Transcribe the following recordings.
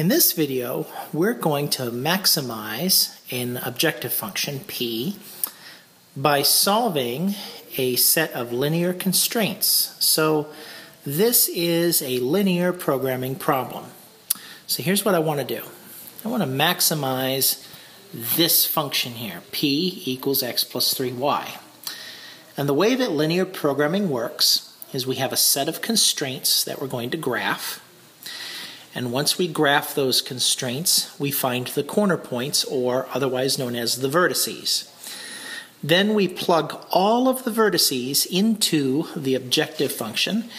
In this video, we're going to maximize an objective function, p, by solving a set of linear constraints. So this is a linear programming problem. So here's what I want to do. I want to maximize this function here, p equals x plus 3y. And the way that linear programming works is we have a set of constraints that we're going to graph. And once we graph those constraints, we find the corner points, or otherwise known as the vertices. Then we plug all of the vertices into the objective function,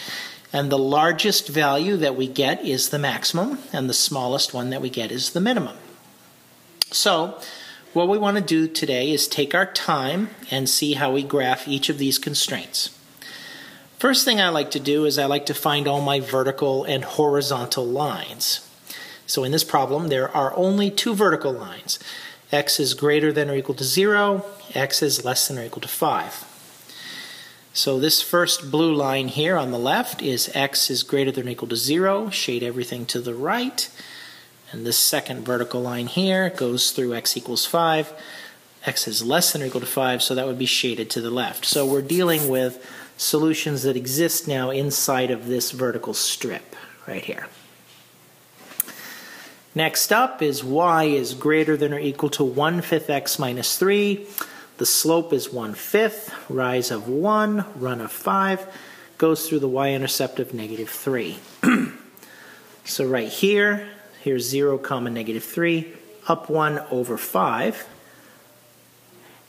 and the largest value that we get is the maximum, and the smallest one that we get is the minimum. So, what we want to do today is take our time and see how we graph each of these constraints. First thing I like to do is I like to find all my vertical and horizontal lines. So in this problem, there are only two vertical lines. x is greater than or equal to 0, x is less than or equal to 5. So this first blue line here on the left is x is greater than or equal to 0, shade everything to the right. And this second vertical line here goes through x equals 5. X is less than or equal to 5, so that would be shaded to the left. So we're dealing with solutions that exist now inside of this vertical strip right here. Next up is y is greater than or equal to 1 fifth x minus 3. The slope is 1 fifth, rise of 1, run of 5, goes through the y-intercept of negative 3. so right here, here's 0 comma negative 3, up 1 over 5.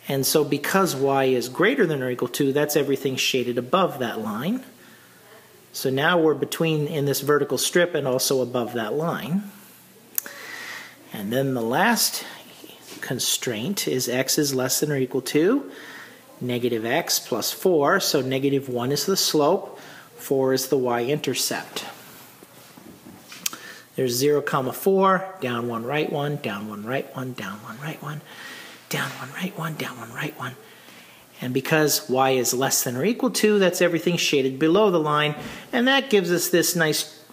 And so because y is greater than or equal to, that's everything shaded above that line. So now we're between in this vertical strip and also above that line. And then the last constraint is x is less than or equal to negative x plus 4. So negative 1 is the slope, 4 is the y-intercept. There's 0 comma 4, down 1, right 1, down 1, right 1, down 1, right 1 down one, right one, down one, right one. And because y is less than or equal to, that's everything shaded below the line. And that gives us this nice,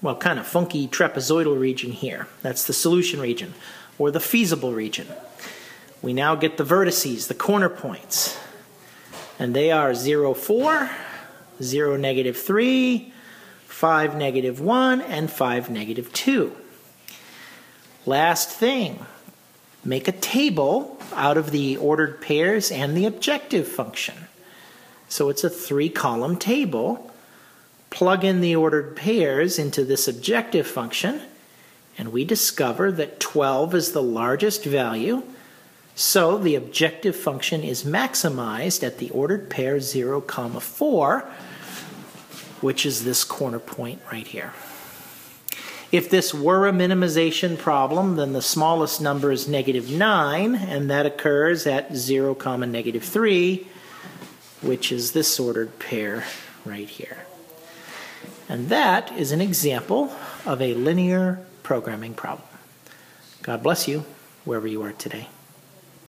well, kind of funky trapezoidal region here. That's the solution region, or the feasible region. We now get the vertices, the corner points. And they are 0, 4, 0, negative 3, 5, negative 1, and 5, negative 2. Last thing, make a table out of the ordered pairs and the objective function. So it's a three column table. Plug in the ordered pairs into this objective function, and we discover that 12 is the largest value. So the objective function is maximized at the ordered pair 0, comma 4, which is this corner point right here. If this were a minimization problem, then the smallest number is negative 9, and that occurs at 0, comma negative 3, which is this ordered pair right here. And that is an example of a linear programming problem. God bless you, wherever you are today.